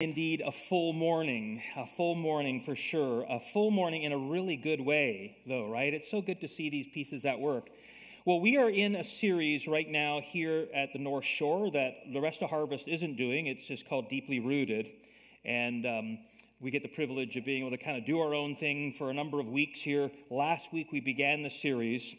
Indeed, a full morning, a full morning for sure. A full morning in a really good way, though, right? It's so good to see these pieces at work. Well, we are in a series right now here at the North Shore that the rest of Harvest isn't doing. It's just called Deeply Rooted. And um, we get the privilege of being able to kind of do our own thing for a number of weeks here. Last week we began the series.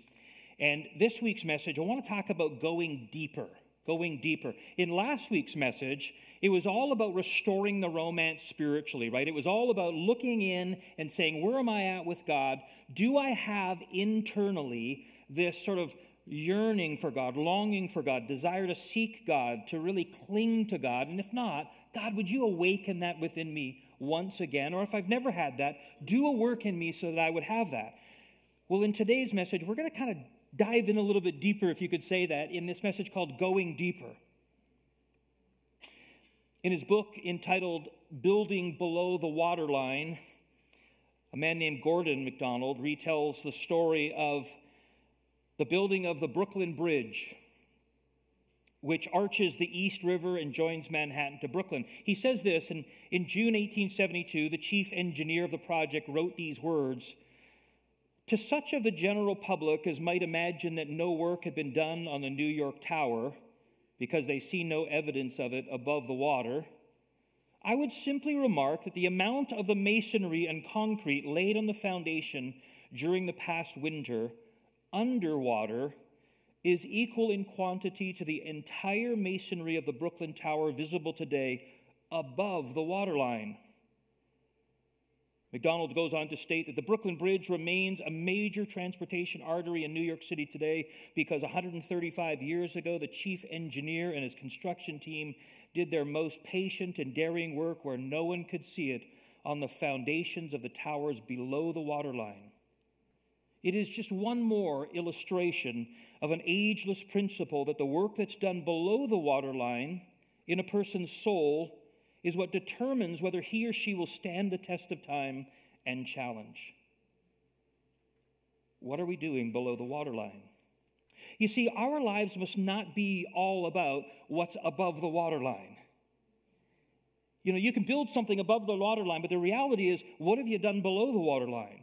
And this week's message, I want to talk about going deeper going deeper. In last week's message, it was all about restoring the romance spiritually, right? It was all about looking in and saying, Where am I at with God? Do I have internally this sort of yearning for God, longing for God, desire to seek God, to really cling to God? And if not, God, would you awaken that within me once again? Or if I've never had that, do a work in me so that I would have that. Well, in today's message, we're going to kind of dive in a little bit deeper, if you could say that, in this message called Going Deeper. In his book entitled Building Below the Waterline, a man named Gordon MacDonald retells the story of the building of the Brooklyn Bridge, which arches the East River and joins Manhattan to Brooklyn. He says this, and in June 1872, the chief engineer of the project wrote these words to such of the general public as might imagine that no work had been done on the New York Tower because they see no evidence of it above the water, I would simply remark that the amount of the masonry and concrete laid on the foundation during the past winter underwater is equal in quantity to the entire masonry of the Brooklyn Tower visible today above the waterline. MacDonald goes on to state that the Brooklyn Bridge remains a major transportation artery in New York City today because 135 years ago, the chief engineer and his construction team did their most patient and daring work where no one could see it on the foundations of the towers below the waterline. It is just one more illustration of an ageless principle that the work that's done below the waterline in a person's soul is what determines whether he or she will stand the test of time and challenge. What are we doing below the waterline? You see, our lives must not be all about what's above the waterline. You know, you can build something above the waterline, but the reality is, what have you done below the waterline?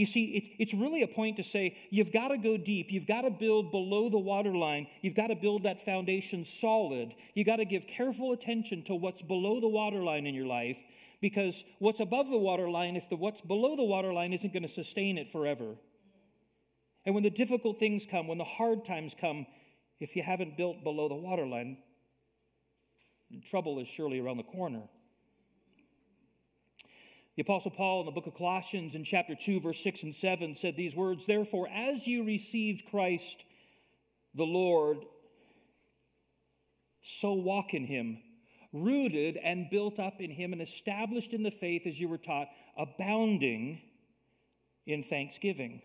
You see, it, it's really a point to say you've got to go deep. You've got to build below the waterline. You've got to build that foundation solid. You've got to give careful attention to what's below the waterline in your life because what's above the waterline, if the what's below the waterline isn't going to sustain it forever. And when the difficult things come, when the hard times come, if you haven't built below the waterline, trouble is surely around the corner. The Apostle Paul in the book of Colossians in chapter 2, verse 6 and 7 said these words Therefore, as you received Christ the Lord, so walk in him, rooted and built up in him and established in the faith as you were taught, abounding in thanksgiving.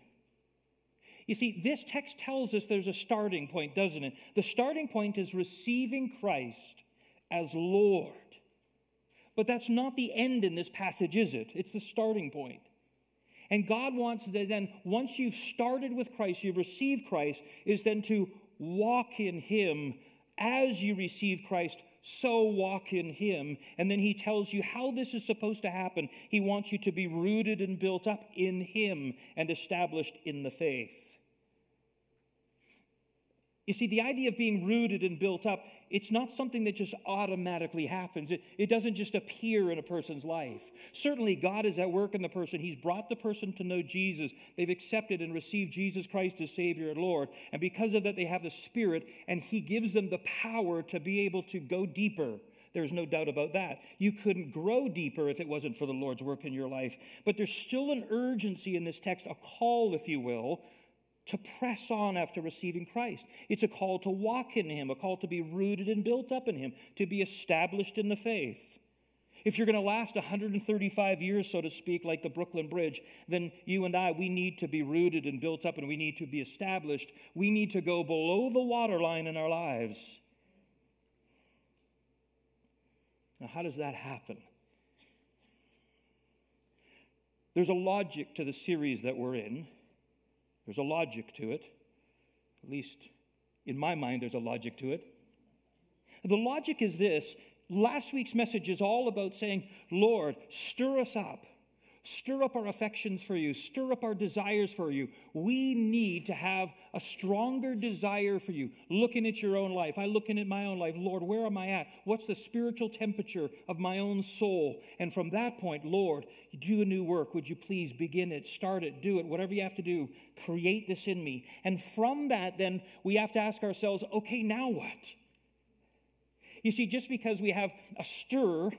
You see, this text tells us there's a starting point, doesn't it? The starting point is receiving Christ as Lord. But that's not the end in this passage, is it? It's the starting point. And God wants that then, once you've started with Christ, you've received Christ, is then to walk in Him as you receive Christ, so walk in Him. And then He tells you how this is supposed to happen. He wants you to be rooted and built up in Him and established in the faith. You see, the idea of being rooted and built up, it's not something that just automatically happens. It, it doesn't just appear in a person's life. Certainly, God is at work in the person. He's brought the person to know Jesus. They've accepted and received Jesus Christ as Savior and Lord. And because of that, they have the Spirit, and He gives them the power to be able to go deeper. There's no doubt about that. You couldn't grow deeper if it wasn't for the Lord's work in your life. But there's still an urgency in this text, a call, if you will, to press on after receiving Christ. It's a call to walk in Him, a call to be rooted and built up in Him, to be established in the faith. If you're going to last 135 years, so to speak, like the Brooklyn Bridge, then you and I, we need to be rooted and built up and we need to be established. We need to go below the waterline in our lives. Now, how does that happen? There's a logic to the series that we're in. There's a logic to it. At least in my mind, there's a logic to it. The logic is this last week's message is all about saying, Lord, stir us up. Stir up our affections for you. Stir up our desires for you. We need to have a stronger desire for you. Looking at your own life, I looking at my own life. Lord, where am I at? What's the spiritual temperature of my own soul? And from that point, Lord, do a new work. Would you please begin it, start it, do it, whatever you have to do. Create this in me. And from that, then we have to ask ourselves, okay, now what? You see, just because we have a stir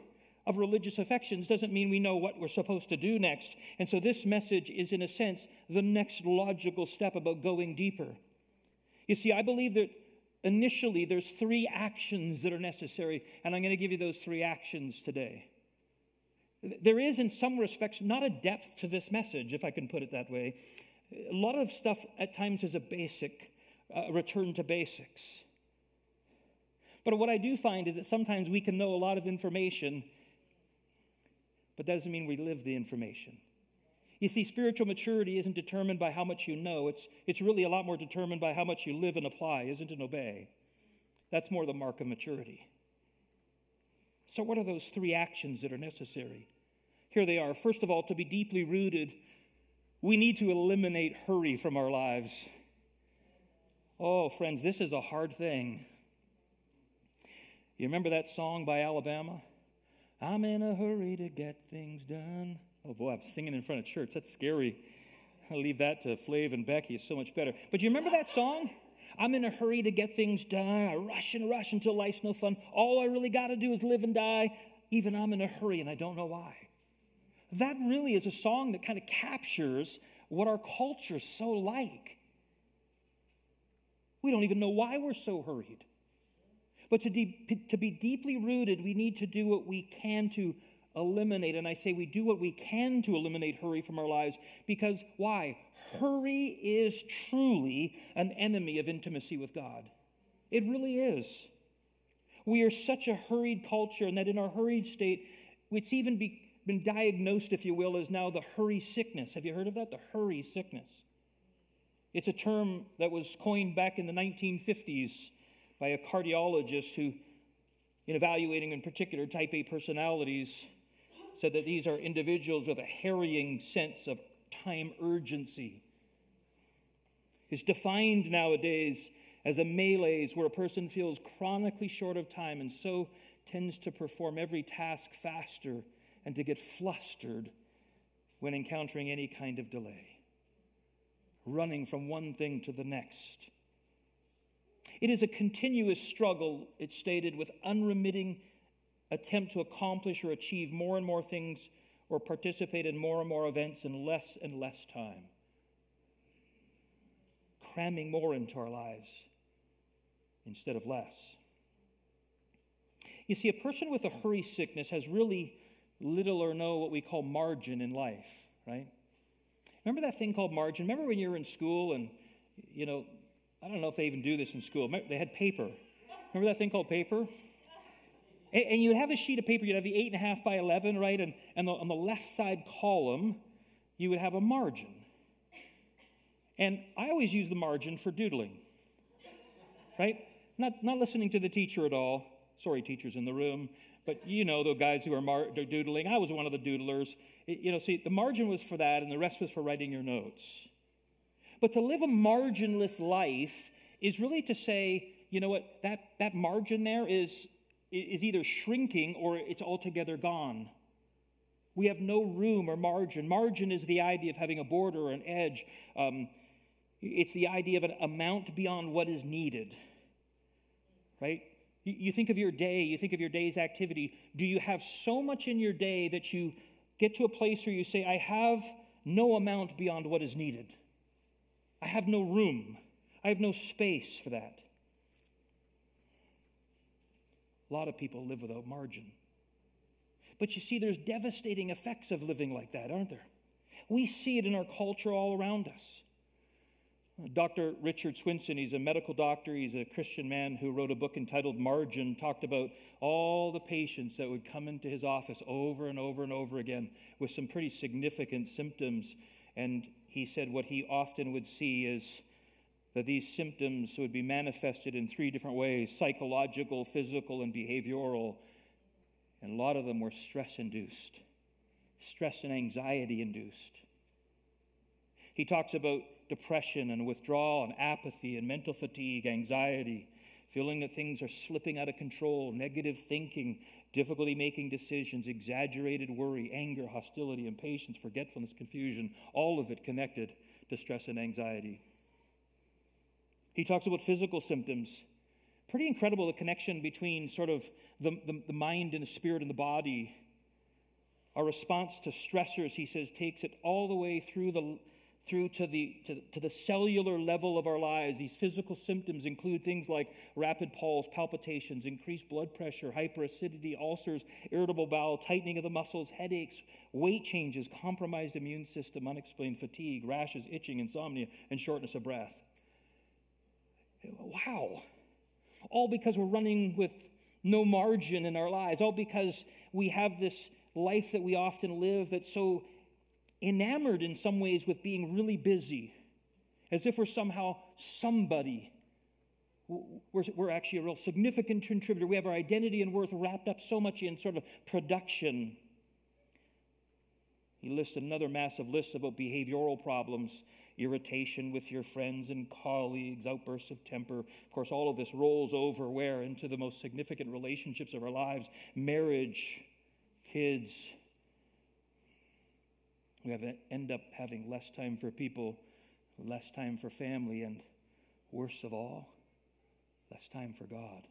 of religious affections doesn't mean we know what we're supposed to do next. And so this message is, in a sense, the next logical step about going deeper. You see, I believe that initially there's three actions that are necessary, and I'm going to give you those three actions today. There is, in some respects, not a depth to this message, if I can put it that way. A lot of stuff at times is a basic, uh, return to basics. But what I do find is that sometimes we can know a lot of information but that doesn't mean we live the information. You see, spiritual maturity isn't determined by how much you know, it's, it's really a lot more determined by how much you live and apply, isn't it? Obey. That's more the mark of maturity. So, what are those three actions that are necessary? Here they are. First of all, to be deeply rooted, we need to eliminate hurry from our lives. Oh, friends, this is a hard thing. You remember that song by Alabama? I'm in a hurry to get things done. Oh boy, I'm singing in front of church. That's scary. I'll leave that to Flav and Becky. It's so much better. But you remember that song? I'm in a hurry to get things done. I rush and rush until life's no fun. All I really got to do is live and die. Even I'm in a hurry and I don't know why. That really is a song that kind of captures what our culture is so like. We don't even know why we're so hurried. But to, de- to be deeply rooted, we need to do what we can to eliminate. And I say we do what we can to eliminate hurry from our lives because why? Hurry is truly an enemy of intimacy with God. It really is. We are such a hurried culture, and that in our hurried state, it's even be, been diagnosed, if you will, as now the hurry sickness. Have you heard of that? The hurry sickness. It's a term that was coined back in the 1950s by a cardiologist who, in evaluating in particular type A personalities, said that these are individuals with a harrying sense of time urgency. It's defined nowadays as a malaise where a person feels chronically short of time and so tends to perform every task faster and to get flustered when encountering any kind of delay, running from one thing to the next. It is a continuous struggle, it's stated, with unremitting attempt to accomplish or achieve more and more things or participate in more and more events in less and less time. Cramming more into our lives instead of less. You see, a person with a hurry sickness has really little or no what we call margin in life, right? Remember that thing called margin? Remember when you were in school and, you know, I don't know if they even do this in school. They had paper. Remember that thing called paper? And, and you'd have a sheet of paper, you'd have the eight and a half by 11, right? And, and the, on the left side column, you would have a margin. And I always use the margin for doodling, right? Not, not listening to the teacher at all. Sorry, teachers in the room, but you know the guys who are mar- doodling. I was one of the doodlers. It, you know, see, the margin was for that, and the rest was for writing your notes. But to live a marginless life is really to say, you know what, that, that margin there is, is either shrinking or it's altogether gone. We have no room or margin. Margin is the idea of having a border or an edge. Um, it's the idea of an amount beyond what is needed. Right? You, you think of your day, you think of your day's activity. Do you have so much in your day that you get to a place where you say, I have no amount beyond what is needed? I have no room. I have no space for that. A lot of people live without margin. But you see, there's devastating effects of living like that, aren't there? We see it in our culture all around us. Dr. Richard Swenson, he's a medical doctor, he's a Christian man who wrote a book entitled Margin, talked about all the patients that would come into his office over and over and over again with some pretty significant symptoms. And he said what he often would see is that these symptoms would be manifested in three different ways psychological, physical, and behavioral. And a lot of them were stress induced, stress and anxiety induced. He talks about depression and withdrawal and apathy and mental fatigue, anxiety, feeling that things are slipping out of control, negative thinking, difficulty making decisions, exaggerated worry, anger, hostility, impatience, forgetfulness, confusion, all of it connected to stress and anxiety. He talks about physical symptoms. Pretty incredible the connection between sort of the, the, the mind and the spirit and the body. Our response to stressors, he says, takes it all the way through the through to the, to, to, the cellular level of our lives. These physical symptoms include things like rapid pulse, palpitations, increased blood pressure, hyperacidity, ulcers, irritable bowel, tightening of the muscles, headaches, weight changes, compromised immune system, unexplained fatigue, rashes, itching, insomnia, and shortness of breath. Wow. All because we're running with no margin in our lives, all because we have this life that we often live that's so enamored in some ways with being really busy, as if we're somehow somebody. We're, we're actually a real significant contributor. We have our identity and worth wrapped up so much in sort of production. He lists another massive list about behavioral problems irritation with your friends and colleagues, outbursts of temper. Of course, all of this rolls over where? Into the most significant relationships of our lives marriage, kids, we have end up having less time for people, less time for family, and worst of all, less time for God.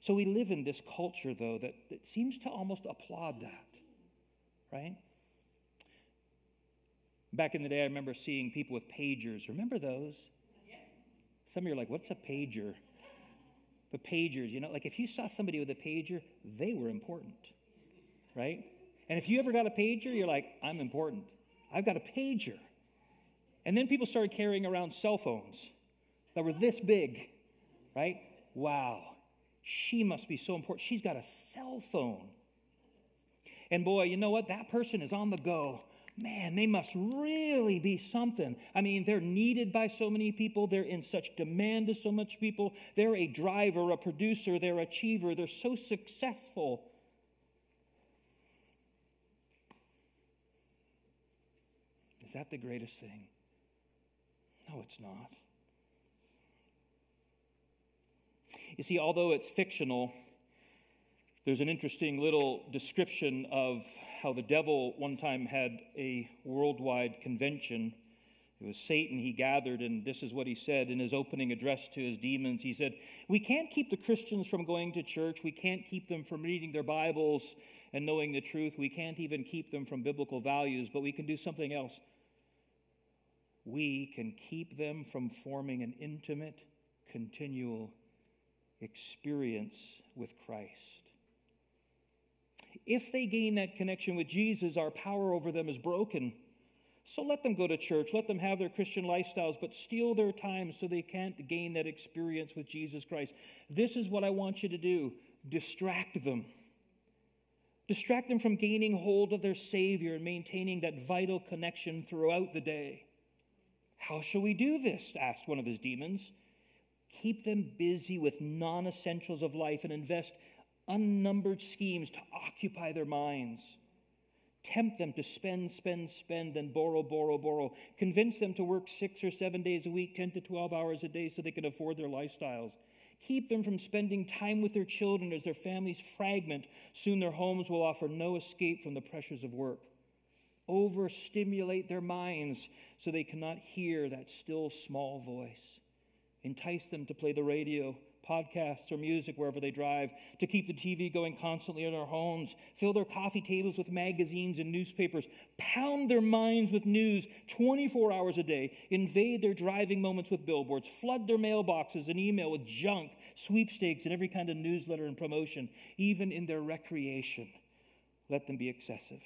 So we live in this culture, though, that, that seems to almost applaud that, right? Back in the day, I remember seeing people with pagers. Remember those? Some of you are like, what's a pager? But pagers, you know, like if you saw somebody with a pager, they were important, right? And if you ever got a pager, you're like, I'm important. I've got a pager. And then people started carrying around cell phones that were this big, right? Wow, she must be so important. She's got a cell phone. And boy, you know what? That person is on the go. Man, they must really be something. I mean, they're needed by so many people. They're in such demand to so much people. They're a driver, a producer, they're achiever. They're so successful. Is that the greatest thing? No, it's not. You see, although it's fictional, there's an interesting little description of how the devil one time had a worldwide convention. It was Satan he gathered, and this is what he said in his opening address to his demons. He said, We can't keep the Christians from going to church. We can't keep them from reading their Bibles and knowing the truth. We can't even keep them from biblical values, but we can do something else we can keep them from forming an intimate, continual experience with Christ. If they gain that connection with Jesus, our power over them is broken. So let them go to church, let them have their Christian lifestyles, but steal their time so they can't gain that experience with Jesus Christ. This is what I want you to do distract them. Distract them from gaining hold of their Savior and maintaining that vital connection throughout the day. How shall we do this? asked one of his demons. Keep them busy with non essentials of life and invest unnumbered schemes to occupy their minds. Tempt them to spend, spend, spend, and borrow, borrow, borrow. Convince them to work six or seven days a week, 10 to 12 hours a day, so they can afford their lifestyles. Keep them from spending time with their children as their families fragment. Soon their homes will offer no escape from the pressures of work overstimulate their minds so they cannot hear that still small voice. Entice them to play the radio, podcasts, or music wherever they drive, to keep the TV going constantly in their homes, fill their coffee tables with magazines and newspapers, pound their minds with news 24 hours a day, invade their driving moments with billboards, flood their mailboxes and email with junk, sweepstakes, and every kind of newsletter and promotion, even in their recreation. Let them be excessive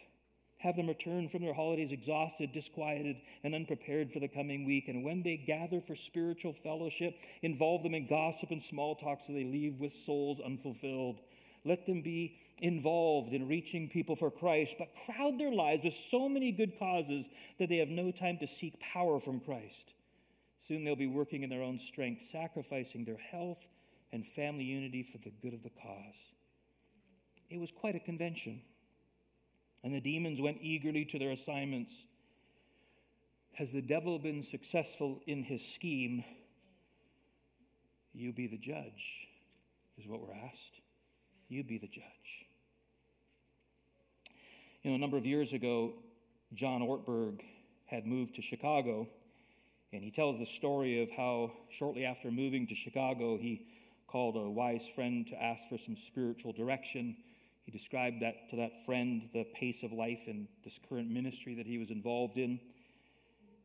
have them return from their holidays exhausted, disquieted, and unprepared for the coming week. And when they gather for spiritual fellowship, involve them in gossip and small talk so they leave with souls unfulfilled. Let them be involved in reaching people for Christ, but crowd their lives with so many good causes that they have no time to seek power from Christ. Soon they'll be working in their own strength, sacrificing their health and family unity for the good of the cause. It was quite a convention. And the demons went eagerly to their assignments. Has the devil been successful in his scheme? You be the judge, is what we're asked. You be the judge. You know, a number of years ago, John Ortberg had moved to Chicago, and he tells the story of how shortly after moving to Chicago, he called a wise friend to ask for some spiritual direction. He described that to that friend the pace of life in this current ministry that he was involved in.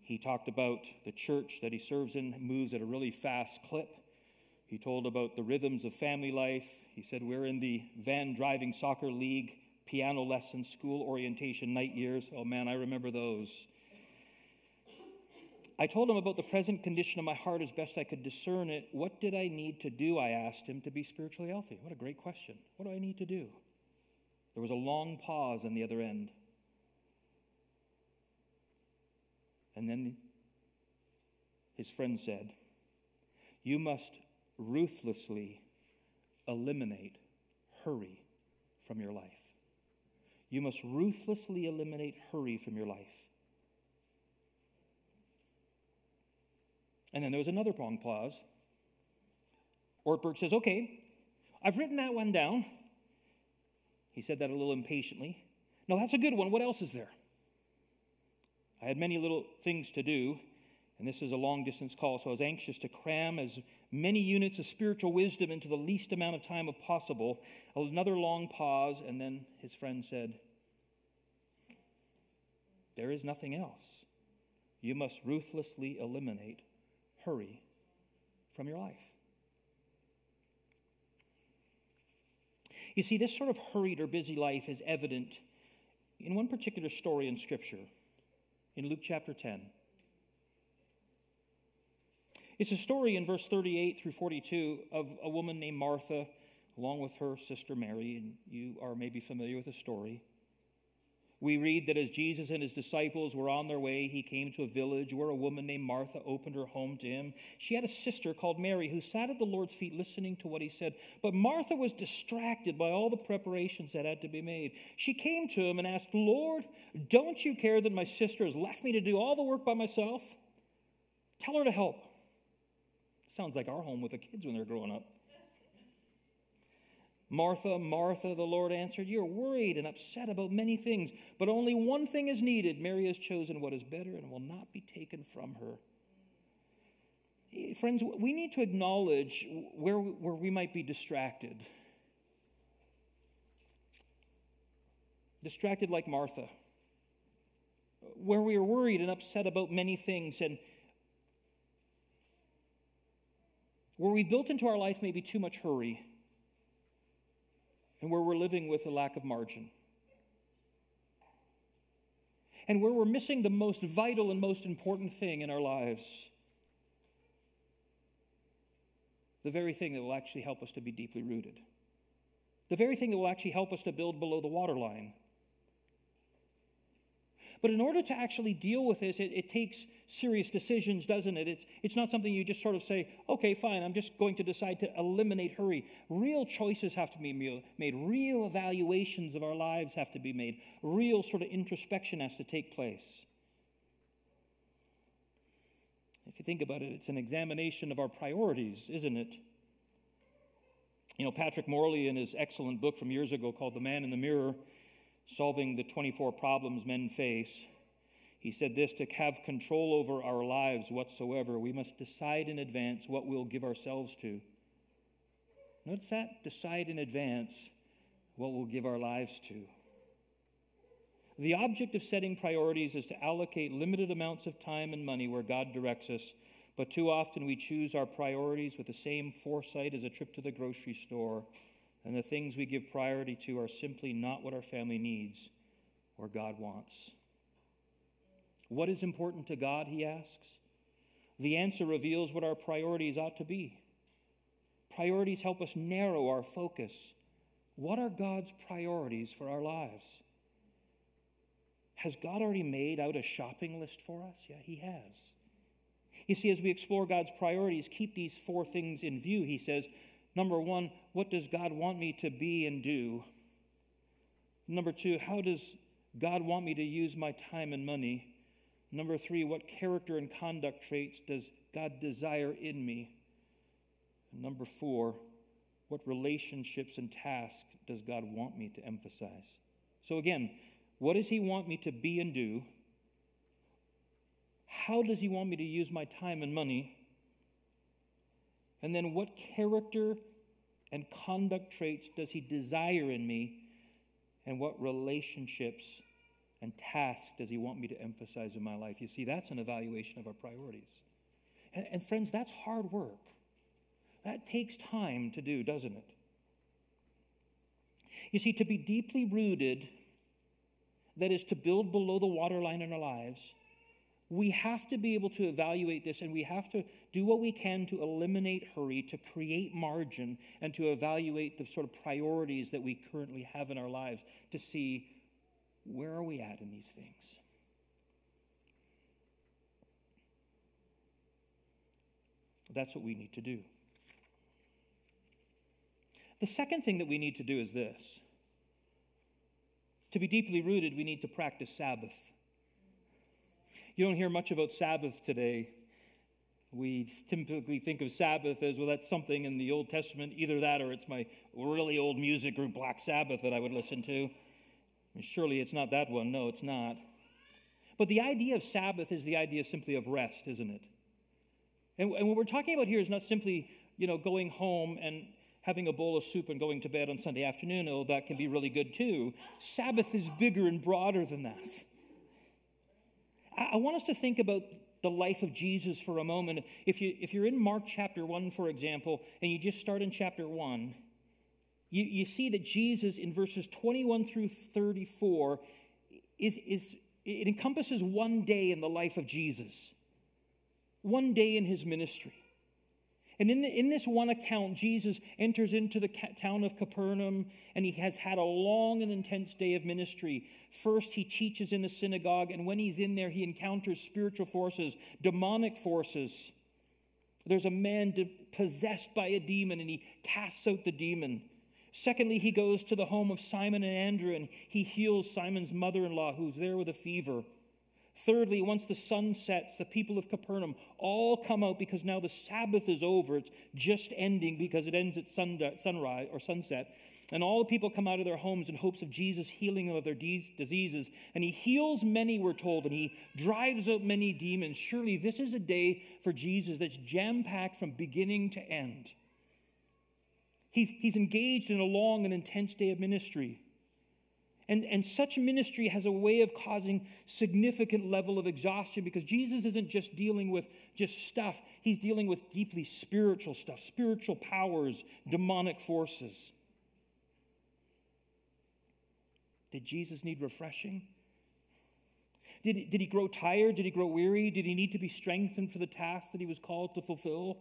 He talked about the church that he serves in moves at a really fast clip. He told about the rhythms of family life. He said, We're in the van driving soccer league, piano lessons, school orientation night years. Oh man, I remember those. I told him about the present condition of my heart as best I could discern it. What did I need to do? I asked him to be spiritually healthy. What a great question. What do I need to do? There was a long pause on the other end. And then his friend said, You must ruthlessly eliminate hurry from your life. You must ruthlessly eliminate hurry from your life. And then there was another prong pause. Ortberg says, Okay, I've written that one down. He said that a little impatiently. No, that's a good one. What else is there? I had many little things to do, and this is a long distance call, so I was anxious to cram as many units of spiritual wisdom into the least amount of time possible. Another long pause, and then his friend said, There is nothing else. You must ruthlessly eliminate hurry from your life. You see, this sort of hurried or busy life is evident in one particular story in Scripture, in Luke chapter 10. It's a story in verse 38 through 42 of a woman named Martha, along with her sister Mary, and you are maybe familiar with the story. We read that as Jesus and his disciples were on their way, he came to a village where a woman named Martha opened her home to him. She had a sister called Mary who sat at the Lord's feet listening to what he said. But Martha was distracted by all the preparations that had to be made. She came to him and asked, Lord, don't you care that my sister has left me to do all the work by myself? Tell her to help. Sounds like our home with the kids when they're growing up. Martha, Martha, the Lord answered, You're worried and upset about many things, but only one thing is needed. Mary has chosen what is better and will not be taken from her. Friends, we need to acknowledge where, where we might be distracted. Distracted like Martha, where we are worried and upset about many things, and where we've built into our life maybe too much hurry and where we're living with a lack of margin. And where we're missing the most vital and most important thing in our lives the very thing that will actually help us to be deeply rooted, the very thing that will actually help us to build below the waterline. But in order to actually deal with this, it, it, takes serious decisions, doesn't it? It's, it's not something you just sort of say, okay, fine, I'm just going to decide to eliminate hurry. Real choices have to be made, real evaluations of our lives have to be made, real sort of introspection has to take place. If you think about it, it's an examination of our priorities, isn't it? You know, Patrick Morley, in his excellent book from years ago called The Man in the Mirror, solving the 24 problems men face, he said this to have control over our lives whatsoever, we must decide in advance what we'll give ourselves to. Notice that? Decide in advance what we'll give our lives to. The object of setting priorities is to allocate limited amounts of time and money where God directs us, but too often we choose our priorities with the same foresight as a trip to the grocery store and the things we give priority to are simply not what our family needs or God wants. What is important to God, he asks? The answer reveals what our priorities ought to be. Priorities help us narrow our focus. What are God's priorities for our lives? Has God already made out a shopping list for us? Yeah, He has. You see, as we explore God's priorities, keep these four things in view. He says, Number one, what does God want me to be and do? Number two, how does God want me to use my time and money? Number three, what character and conduct traits does God desire in me? And number four, what relationships and tasks does God want me to emphasize? So, again, what does He want me to be and do? How does He want me to use my time and money? And then, what character and conduct traits does He desire in me? And what relationships and tasks does He want me to emphasize in my life? You see, that's an evaluation of our priorities. And, and friends, that's hard work. That takes time to do, doesn't it? You see, to be deeply rooted, that is to build below the waterline in our lives, we have to be able to evaluate this and we have to do what we can to eliminate hurry, to create margin, and to evaluate the sort of priorities that we currently have in our lives to see where are we at in these things. That's what we need to do. The second thing that we need to do is this to be deeply rooted, we need to practice Sabbath. You don't hear much about Sabbath today. We typically think of Sabbath as, well, that's something in the Old Testament, either that or it's my really old music group, Black Sabbath, that I would listen to. surely it's not that one. No, it's not. But the idea of Sabbath is the idea simply of rest, isn't it? And, and what we're talking about here is not simply, you know, going home and having a bowl of soup and going to bed on Sunday afternoon, oh, that can be really good too. Sabbath is bigger and broader than that. I, want us to think about the life of Jesus for a moment. If, you, if you're in Mark chapter 1, for example, and you just start in chapter 1, you, you see that Jesus in verses 21 through 34 is, is it encompasses one day in the life of Jesus, one day in his ministry. And in, the, in this one account, Jesus enters into the town of Capernaum and he has had a long and intense day of ministry. First, he teaches in the synagogue, and when he's in there, he encounters spiritual forces, demonic forces. There's a man possessed by a demon and he casts out the demon. Secondly, he goes to the home of Simon and Andrew and he heals Simon's mother in law who's there with a fever. Thirdly, once the sun sets, the people of Capernaum all come out because now the Sabbath is over. It's just ending because it ends at sunrise or sunset. And all the people come out of their homes in hopes of Jesus healing them of their diseases. And he heals many, we're told, and he drives out many demons. Surely this is a day for Jesus that's jam packed from beginning to end. He's, he's engaged in a long and intense day of ministry. And, and such ministry has a way of causing significant level of exhaustion because Jesus isn't just dealing with just stuff. He's dealing with deeply spiritual stuff, spiritual powers, demonic forces. Did Jesus need refreshing? Did did he grow tired? Did he grow weary? Did he need to be strengthened for the task that he was called to fulfill?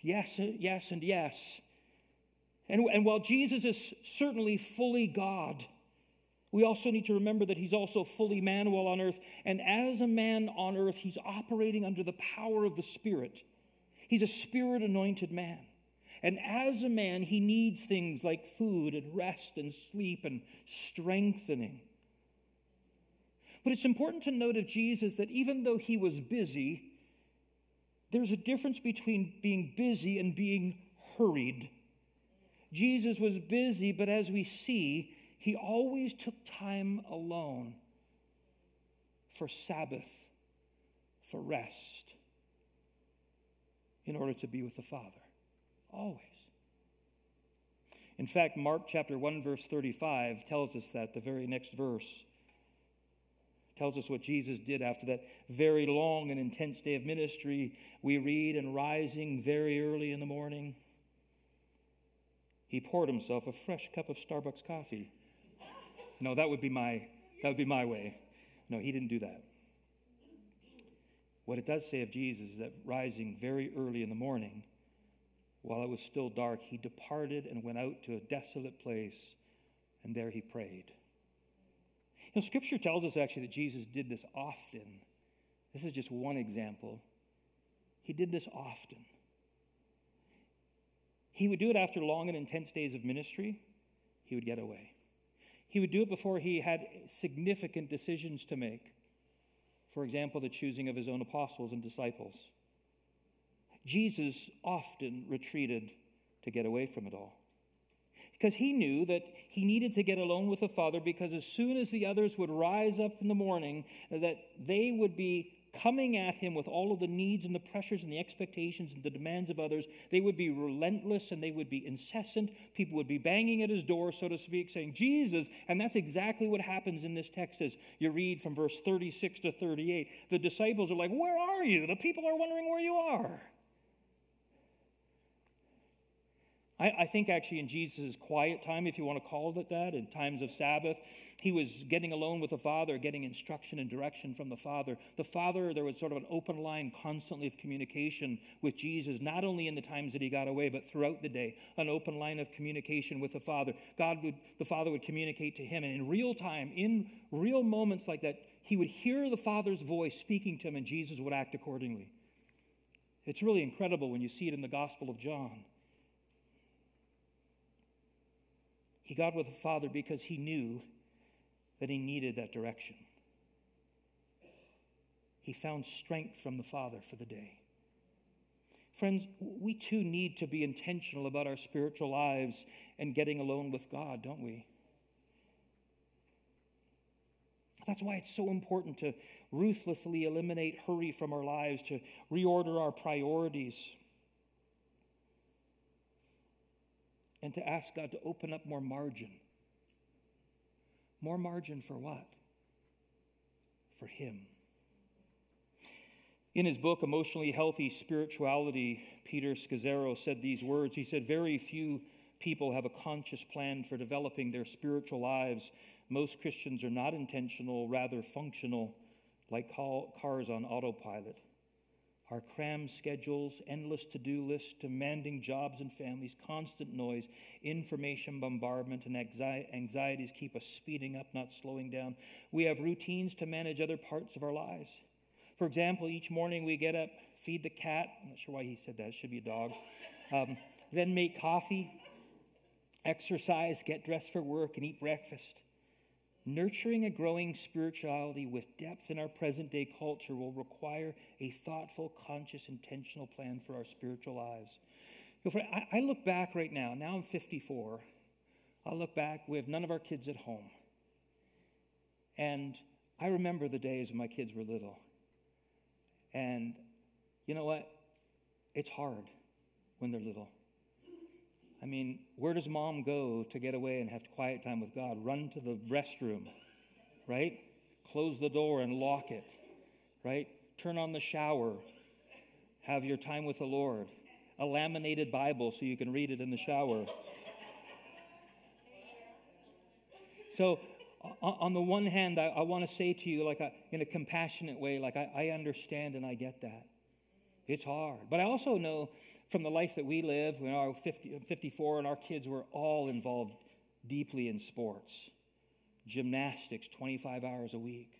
Yes, yes, and yes. And, and while Jesus is certainly fully God, we also need to remember that he's also fully man while on earth. And as a man on earth, he's operating under the power of the Spirit. He's a spirit anointed man. And as a man, he needs things like food and rest and sleep and strengthening. But it's important to note of Jesus that even though he was busy, there's a difference between being busy and being hurried. Jesus was busy, but as we see, he always took time alone for Sabbath, for rest, in order to be with the Father. Always. In fact, Mark chapter 1, verse 35 tells us that, the very next verse tells us what Jesus did after that very long and intense day of ministry. We read, and rising very early in the morning, he poured himself a fresh cup of Starbucks coffee no, that would be my that would be my way. No, he didn't do that. What it does say of Jesus is that rising very early in the morning, while it was still dark, he departed and went out to a desolate place, and there he prayed. You know, Scripture tells us actually that Jesus did this often. This is just one example. He did this often. He would do it after long and intense days of ministry. He would get away. He would do it before he had significant decisions to make. For example, the choosing of his own apostles and disciples. Jesus often retreated to get away from it all. Because he knew that he needed to get alone with the Father because as soon as the others would rise up in the morning, that they would be coming at him with all of the needs and the pressures and the expectations and the demands of others, they would be relentless and they would be incessant. People would be banging at his door, so to speak, saying, Jesus. And that's exactly what happens in this text as you read from verse 36 to 38. The disciples are like, Where are you? The people are wondering where you are. I, I, think actually in Jesus' quiet time, if you want to call it that, in times of Sabbath, he was getting alone with the Father, getting instruction and direction from the Father. The Father, there was sort of an open line constantly of communication with Jesus, not only in the times that he got away, but throughout the day, an open line of communication with the Father. God would, the Father would communicate to him, and in real time, in real moments like that, he would hear the Father's voice speaking to him, and Jesus would act accordingly. It's really incredible when you see it in the Gospel of John. He got with the Father because he knew that he needed that direction. He found strength from the Father for the day. Friends, we too need to be intentional about our spiritual lives and getting alone with God, don't we? That's why it's so important to ruthlessly eliminate hurry from our lives, to reorder our priorities. And to ask God to open up more margin. More margin for what? For Him. In his book, Emotionally Healthy Spirituality, Peter Scazzero said these words. He said, Very few people have a conscious plan for developing their spiritual lives. Most Christians are not intentional, rather functional, like cars on autopilot. Our crammed schedules, endless to do lists, demanding jobs and families, constant noise, information bombardment, and anxieties keep us speeding up, not slowing down. We have routines to manage other parts of our lives. For example, each morning we get up, feed the cat. I'm not sure why he said that, it should be a dog. Um, then make coffee, exercise, get dressed for work, and eat breakfast. Nurturing a growing spirituality with depth in our present day culture will require a thoughtful, conscious, intentional plan for our spiritual lives. You know, I, I look back right now, now I'm 54. I look back, we have none of our kids at home. And I remember the days when my kids were little. And you know what? It's hard when they're little. I mean, where does mom go to get away and have quiet time with God? Run to the restroom, right? Close the door and lock it, right? Turn on the shower. Have your time with the Lord. A laminated Bible so you can read it in the shower. So, on the one hand, I, I want to say to you, like a, in a compassionate way, like I, I understand and I get that. It's hard. But I also know from the life that we live, when I was 50, 54 and our kids were all involved deeply in sports gymnastics 25 hours a week,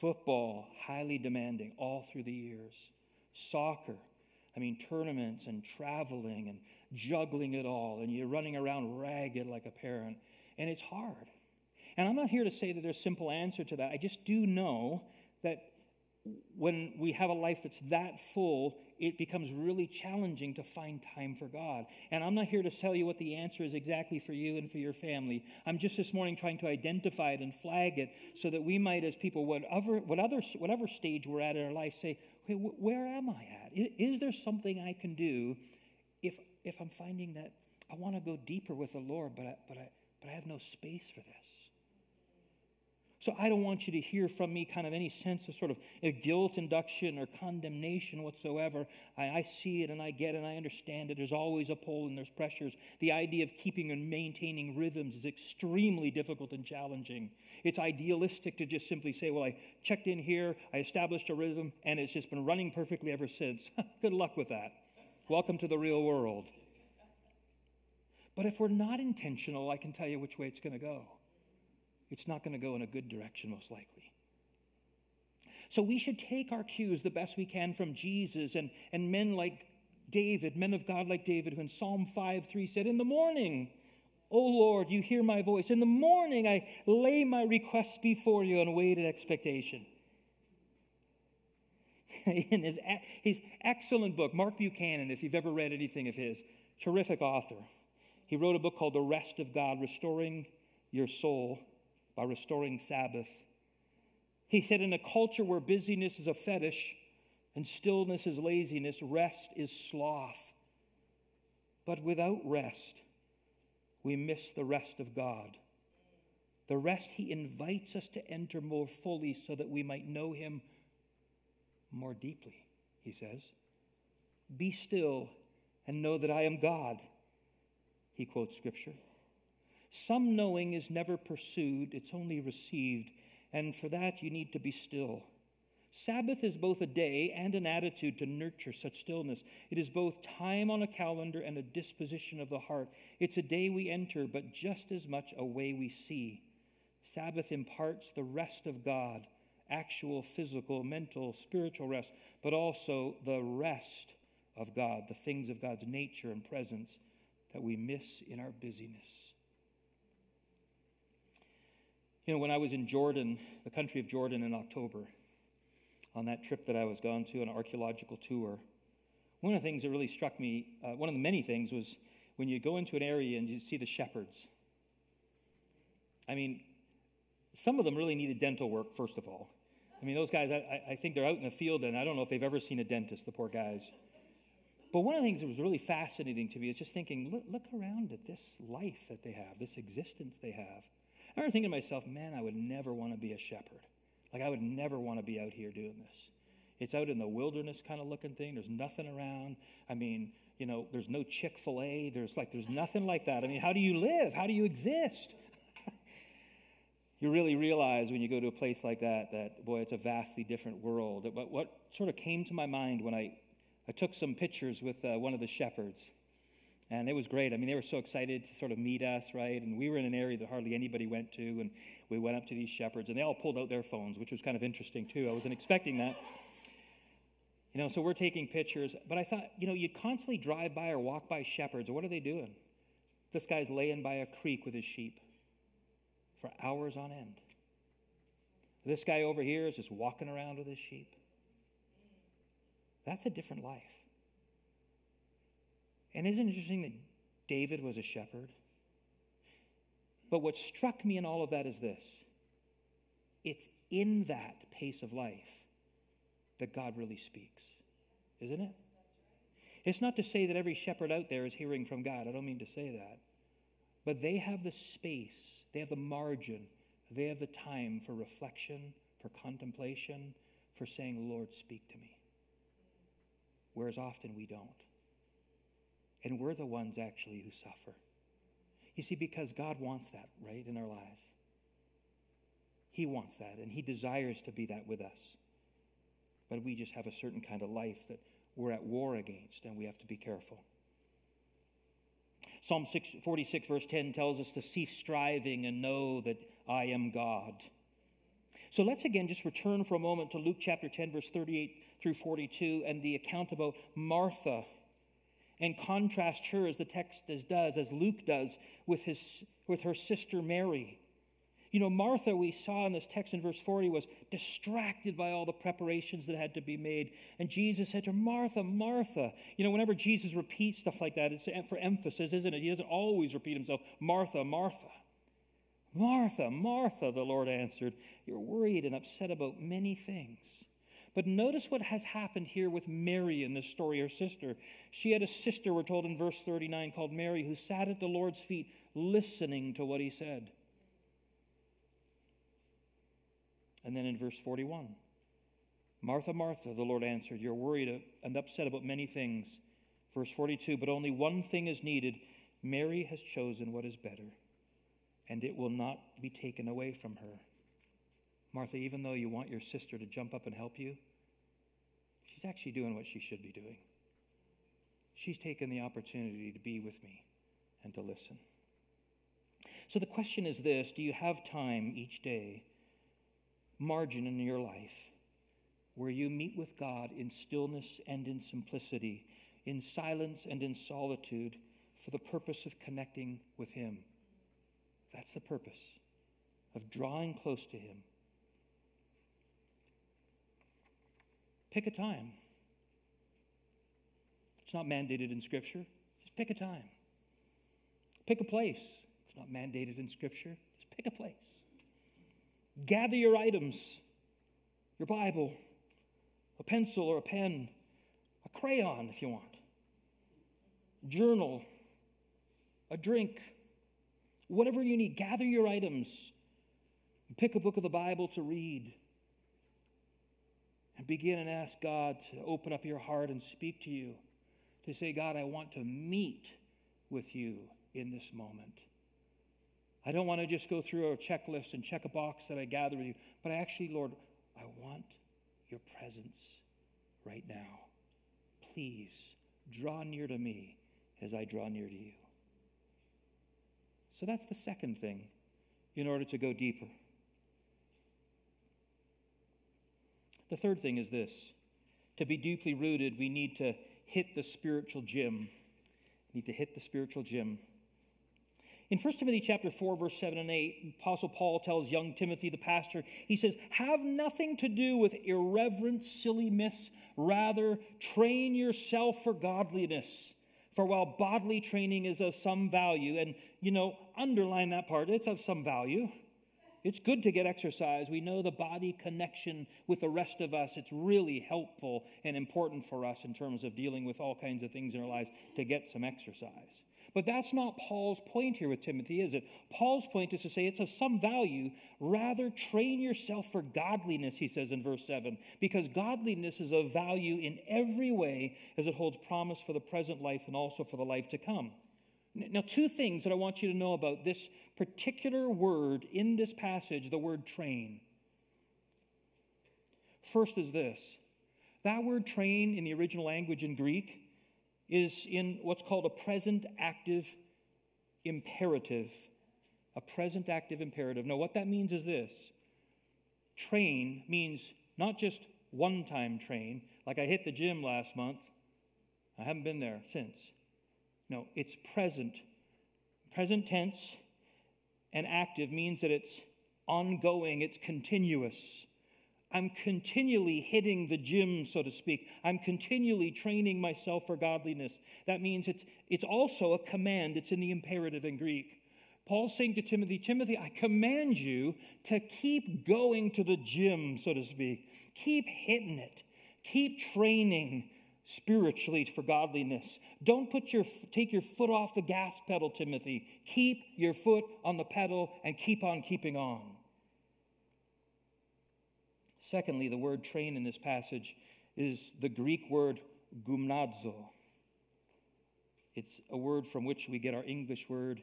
football, highly demanding all through the years, soccer. I mean, tournaments and traveling and juggling it all, and you're running around ragged like a parent, and it's hard. And I'm not here to say that there's a simple answer to that. I just do know that when we have a life that's that full, it becomes really challenging to find time for God. And I'm not here to tell you what the answer is exactly for you and for your family. I'm just this morning trying to identify it and flag it so that we might, as people, whatever, whatever, whatever stage we're at in our life, say, where am I at? Is there something I can do if, if I'm finding that I want to go deeper with the Lord, but I, but, I, but I have no space for this? So I don't want you to hear from me kind of any sense of sort of guilt induction or condemnation whatsoever. I, I, see it and I get it and I understand it. There's always a pull and there's pressures. The idea of keeping and maintaining rhythms is extremely difficult and challenging. It's idealistic to just simply say, well, I checked in here, I established a rhythm, and it's just been running perfectly ever since. Good luck with that. Welcome to the real world. But if we're not intentional, I can tell you which way it's going to go it's not going to go in a good direction, most likely. So we should take our cues the best we can from Jesus and, and men like David, men of God like David, who in Psalm 5 3 said, In the morning, O Lord, you hear my voice. In the morning, I lay my requests before you and wait in expectation. in his, his excellent book, Mark Buchanan, if you've ever read anything of his, terrific author, he wrote a book called The Rest of God Restoring Your Soul by Restoring Sabbath. He said, In a culture where busyness is a fetish and stillness is laziness, rest is sloth. But without rest, we miss the rest of God. The rest He invites us to enter more fully so that we might know Him more deeply, He says. Be still and know that I am God. He quotes scripture. Some knowing is never pursued, it's only received. And for that, you need to be still. Sabbath is both a day and an attitude to nurture such stillness. It is both time on a calendar and a disposition of the heart. It's a day we enter, but just as much a way we see. Sabbath imparts the rest of God, actual physical, mental, spiritual rest, but also the rest of God, the things of God's nature and presence that we miss in our busyness. You know, when I was in Jordan, the country of Jordan in October, on that trip that I was gone to, an archaeological tour, one of the things that really struck me, uh, one of the many things, was when you go into an area and you see the shepherds. I mean, some of them really needed dental work, first of all. I mean, those guys, I, I think they're out in the field, and I don't know if they've ever seen a dentist, the poor guys. But one of the things that was really fascinating to me is just thinking, look, look around at this life that they have, this existence they have. I remember thinking to myself, man, I would never want to be a shepherd. Like, I would never want to be out here doing this. It's out in the wilderness kind of looking thing. There's nothing around. I mean, you know, there's no Chick fil A. There's like, there's nothing like that. I mean, how do you live? How do you exist? you really realize when you go to a place like that that, boy, it's a vastly different world. But what sort of came to my mind when I, I took some pictures with uh, one of the shepherds and it was great. I mean, they were so excited to sort of meet us, right? And we were in an area that hardly anybody went to. And we went up to these shepherds, and they all pulled out their phones, which was kind of interesting, too. I wasn't expecting that. You know, so we're taking pictures. But I thought, you know, you'd constantly drive by or walk by shepherds. What are they doing? This guy's laying by a creek with his sheep for hours on end. This guy over here is just walking around with his sheep. That's a different life. And isn't it interesting that David was a shepherd? But what struck me in all of that is this it's in that pace of life that God really speaks, isn't it? It's not to say that every shepherd out there is hearing from God. I don't mean to say that. But they have the space, they have the margin, they have the time for reflection, for contemplation, for saying, Lord, speak to me. Whereas often we don't. And we're the ones actually who suffer. You see, because God wants that, right, in our lives. He wants that, and He desires to be that with us. But we just have a certain kind of life that we're at war against, and we have to be careful. Psalm 6, 46, verse 10 tells us to cease striving and know that I am God. So let's again just return for a moment to Luke chapter 10, verse 38 through 42, and the account about Martha and contrast her as the text does, as Luke does, with, his, with her sister Mary. You know, Martha, we saw in this text in verse 40, was distracted by all the preparations that had to be made. And Jesus said to her, Martha, Martha. You know, whenever Jesus repeats stuff like that, it's for emphasis, isn't it? He doesn't always repeat himself, Martha, Martha. Martha, Martha, the Lord answered, You're worried and upset about many things. But notice what has happened here with Mary in this story, her sister. She had a sister, we're told in verse 39, called Mary, who sat at the Lord's feet listening to what he said. And then in verse 41, Martha, Martha, the Lord answered, You're worried and upset about many things. Verse 42, but only one thing is needed. Mary has chosen what is better, and it will not be taken away from her. Martha, even though you want your sister to jump up and help you, she's actually doing what she should be doing. She's taken the opportunity to be with me and to listen. So the question is this Do you have time each day, margin in your life, where you meet with God in stillness and in simplicity? in silence and in solitude for the purpose of connecting with Him. That's the purpose of drawing close to Him. Pick a time. It's not mandated in Scripture. Just pick a time. Pick a place. It's not mandated in Scripture. Just pick a place. Gather your items your Bible, a pencil or a pen, a crayon if you want, journal, a drink, whatever you need. Gather your items. Pick a book of the Bible to read. And begin and ask God to open up your heart and speak to you. To say, God, I want to meet with you in this moment. I don't want to just go through a checklist and check a box that I gather with you, but I actually, Lord, I want your presence right now. Please draw near to me as I draw near to you. So that's the second thing in order to go deeper. The third thing is this to be deeply rooted, we need to hit the spiritual gym. We need to hit the spiritual gym. In 1 Timothy chapter 4, verse 7 and 8, Apostle Paul tells young Timothy, the pastor, he says, Have nothing to do with irreverent, silly myths. Rather, train yourself for godliness. For while bodily training is of some value, and you know, underline that part, it's of some value. It's good to get exercise. We know the body connection with the rest of us. It's really helpful and important for us in terms of dealing with all kinds of things in our lives to get some exercise. But that's not Paul's point here with Timothy, is it? Paul's point is to say it's of some value. Rather, train yourself for godliness, he says in verse 7, because godliness is of value in every way as it holds promise for the present life and also for the life to come. Now, two things that I want you to know about this particular word in this passage, the word train. First is this that word train in the original language in Greek is in what's called a present active imperative. A present active imperative. Now, what that means is this train means not just one time train, like I hit the gym last month. I haven't been there since. No, it's present. Present tense and active means that it's ongoing, it's continuous. I'm continually hitting the gym, so to speak. I'm continually training myself for godliness. That means it's, it's also a command, it's in the imperative in Greek. Paul's saying to Timothy, Timothy, I command you to keep going to the gym, so to speak. Keep hitting it. Keep training spiritually for godliness. Don't put your take your foot off the gas pedal, Timothy. Keep your foot on the pedal and keep on keeping on. Secondly, the word train in this passage is the Greek word gymnazo. It's a word from which we get our English word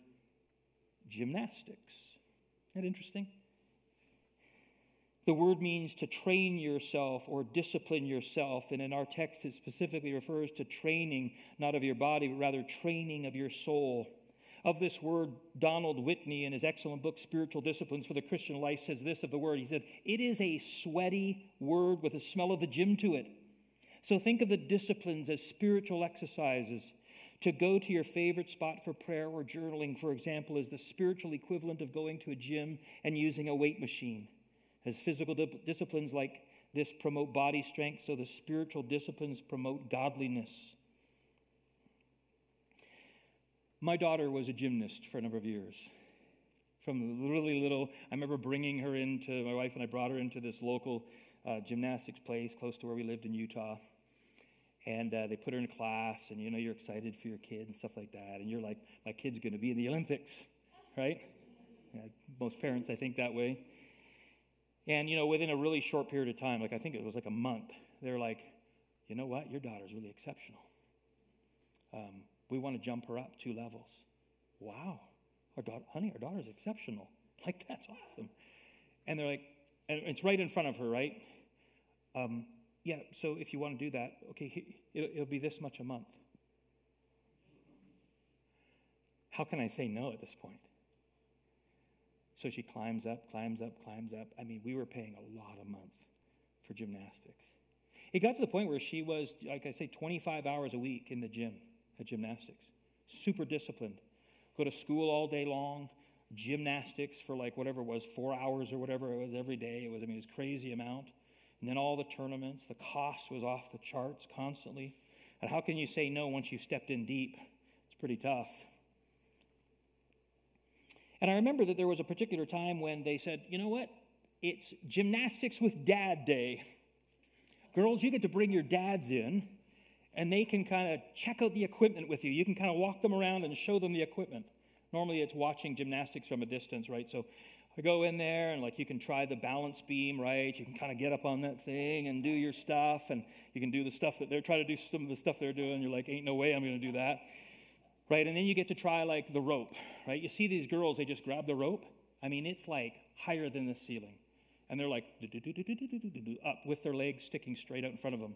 gymnastics. Isn't that interesting? The word means to train yourself or discipline yourself. And in our text, it specifically refers to training, not of your body, but rather training of your soul. Of this word, Donald Whitney, in his excellent book, Spiritual Disciplines for the Christian Life, says this of the word. He said, It is a sweaty word with a smell of the gym to it. So think of the disciplines as spiritual exercises. To go to your favorite spot for prayer or journaling, for example, is the spiritual equivalent of going to a gym and using a weight machine. As physical di- disciplines like this promote body strength, so the spiritual disciplines promote godliness. My daughter was a gymnast for a number of years. From really little, I remember bringing her into, my wife and I brought her into this local uh, gymnastics place close to where we lived in Utah. And uh, they put her in class, and you know, you're excited for your kid and stuff like that. And you're like, my kid's going to be in the Olympics, right? Yeah, most parents, I think, that way. And, you know, within a really short period of time, like I think it was like a month, they're like, you know what? Your daughter's really exceptional. Um, we want to jump her up two levels. Wow. Our daughter, honey, our daughter's exceptional. Like, that's awesome. And they're like, and it's right in front of her, right? Um, yeah, so if you want to do that, okay, it'll, it'll be this much a month. How can I say no at this point? So she climbs up, climbs up, climbs up. I mean, we were paying a lot a month for gymnastics. It got to the point where she was, like I say, 25 hours a week in the gym at gymnastics. Super disciplined. Go to school all day long, gymnastics for like whatever it was, four hours or whatever it was every day. It was, I mean, it was crazy amount. And then all the tournaments, the cost was off the charts constantly. And how can you say no once you've stepped in deep? It's pretty tough. And I remember that there was a particular time when they said, you know what? It's gymnastics with dad day. Girls, you get to bring your dads in, and they can kind of check out the equipment with you. You can kind of walk them around and show them the equipment. Normally, it's watching gymnastics from a distance, right? So I go in there and like you can try the balance beam, right? You can kind of get up on that thing and do your stuff, and you can do the stuff that they're trying to do some of the stuff they're doing. You're like, ain't no way I'm going to do that right? And then you get to try like the rope, right? You see these girls, they just grab the rope. I mean, it's like higher than the ceiling. And they're like up with their legs sticking straight out in front of them.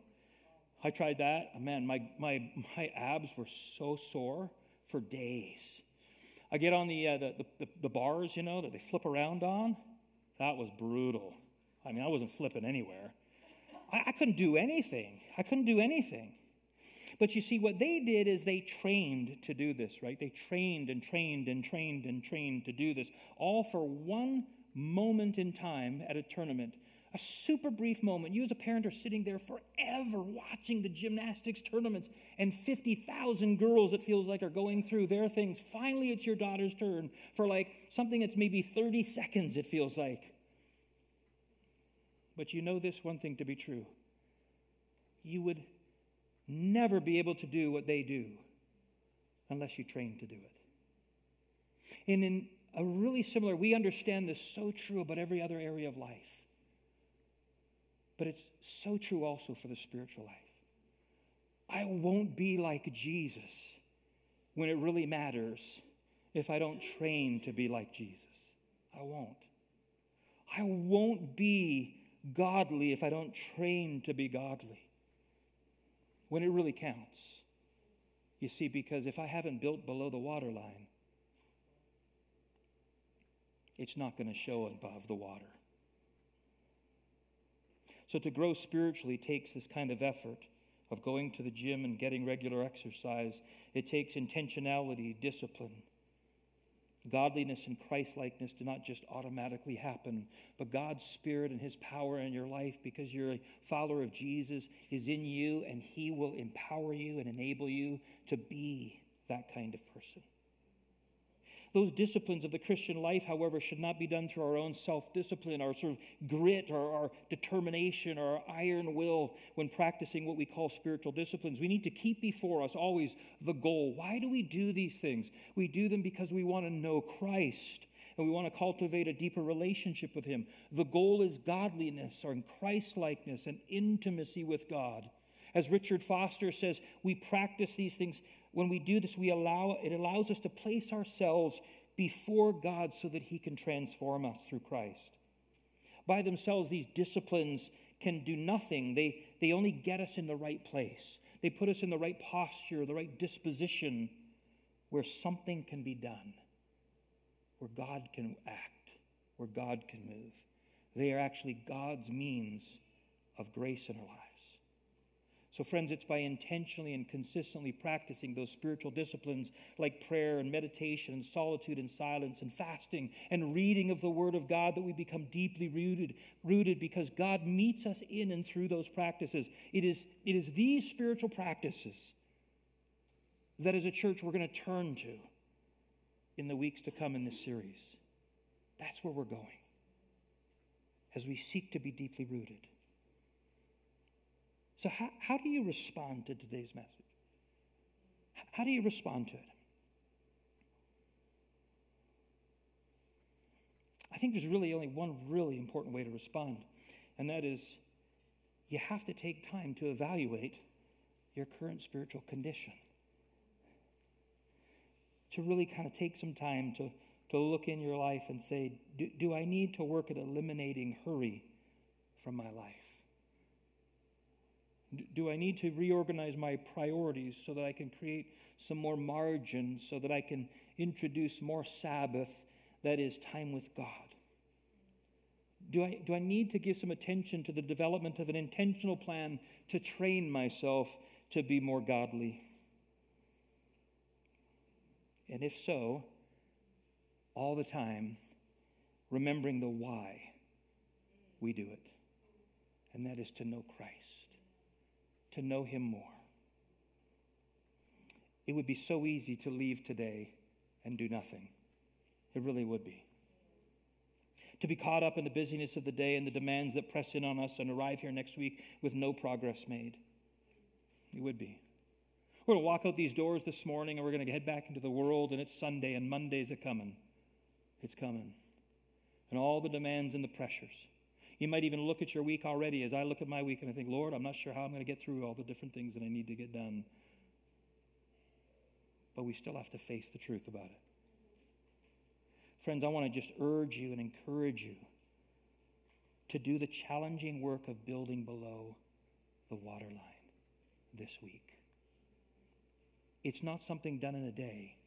I tried that. Man, my, my, my abs were so sore for days. I get on the, uh, the, the, the bars, you know, that they flip around on. That was brutal. I mean, I wasn't flipping anywhere. I, I couldn't do anything. I couldn't do anything. But you see, what they did is they trained to do this, right? They trained and trained and trained and trained to do this, all for one moment in time at a tournament. A super brief moment. You, as a parent, are sitting there forever watching the gymnastics tournaments, and 50,000 girls, it feels like, are going through their things. Finally, it's your daughter's turn for like something that's maybe 30 seconds, it feels like. But you know this one thing to be true. You would never be able to do what they do unless you train to do it. And in a really similar, we understand this so true about every other area of life. But it's so true also for the spiritual life. I won't be like Jesus when it really matters if I don't train to be like Jesus. I won't. I won't be godly if I don't train to be godly when it really counts. You see, because if I haven't built below the waterline, it's not going to show above the water. So to grow spiritually takes this kind of effort of going to the gym and getting regular exercise. It takes intentionality, discipline. Godliness and Christlikeness do not just automatically happen, but God's Spirit and His power in your life, because you're a follower of Jesus, is in you, and He will empower you and enable you to be that kind of person. Those disciplines of the Christian life, however, should not be done through our own self discipline, our sort of grit, or our determination, or our iron will when practicing what we call spiritual disciplines. We need to keep before us always the goal. Why do we do these things? We do them because we want to know Christ and we want to cultivate a deeper relationship with Him. The goal is godliness or Christ likeness and intimacy with God. As Richard Foster says, we practice these things when we do this, we allow, it allows us to place ourselves before God so that He can transform us through Christ. By themselves, these disciplines can do nothing. They, they only get us in the right place. They put us in the right posture, the right disposition where something can be done, where God can act, where God can move. They are actually God's means of grace in our lives. So, friends, it's by intentionally and consistently practicing those spiritual disciplines like prayer and meditation and solitude and silence and fasting and reading of the Word of God that we become deeply rooted, rooted because God meets us in and through those practices. It is, it is these spiritual practices that as a church we're going to turn to in the weeks to come in this series. That's where we're going as we seek to be deeply rooted. So, how, how do you respond to today's message? How do you respond to it? I think there's really only one really important way to respond, and that is you have to take time to evaluate your current spiritual condition. To really kind of take some time to, to look in your life and say, do, do I need to work at eliminating hurry from my life? Do I need to reorganize my priorities so that I can create some more margin, so that I can introduce more Sabbath, that is, time with God? Do I, do I need to give some attention to the development of an intentional plan to train myself to be more godly? And if so, all the time, remembering the why we do it, and that is to know Christ, to know Him more. It would be so easy to leave today and do nothing. It really would be to be caught up in the busyness of the day and the demands that press in on us and arrive here next week with no progress made. It would be. We're going to walk out these doors this morning and we're going to head back into the world, and it's Sunday, and Monday's a coming. It's coming. And all the demands and the pressures. You might even look at your week already as I look at my week and I think, Lord, I'm not sure how I'm going to get through all the different things that I need to get done. But we still have to face the truth about it. Friends, I want to just urge you and encourage you to do the challenging work of building below the waterline this week. It's not something done in a day,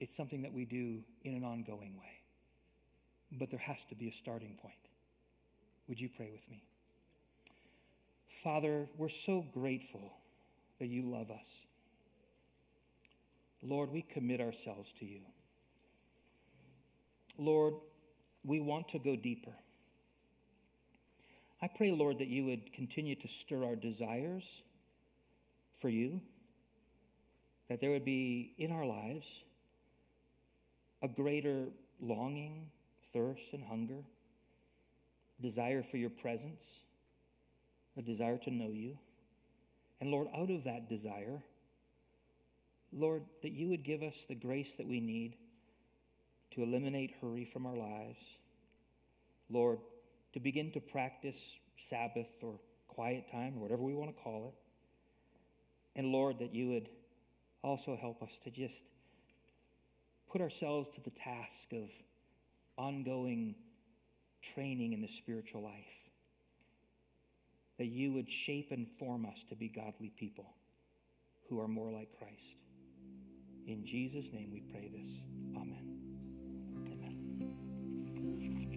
it's something that we do in an ongoing way. But there has to be a starting point. Would you pray with me? Father, we're so grateful that you love us. Lord, we commit ourselves to you. Lord, we want to go deeper. I pray, Lord, that you would continue to stir our desires for you, that there would be in our lives a greater longing, thirst, and hunger, desire for your presence, a desire to know you. And Lord, out of that desire, Lord, that you would give us the grace that we need to eliminate hurry from our lives. Lord, to begin to practice Sabbath or quiet time, or whatever we want to call it. And Lord, that you would also help us to just put ourselves to the task of ongoing training in the spiritual life. That you would shape and form us to be godly people who are more like Christ. In Jesus' name we pray this. Amen.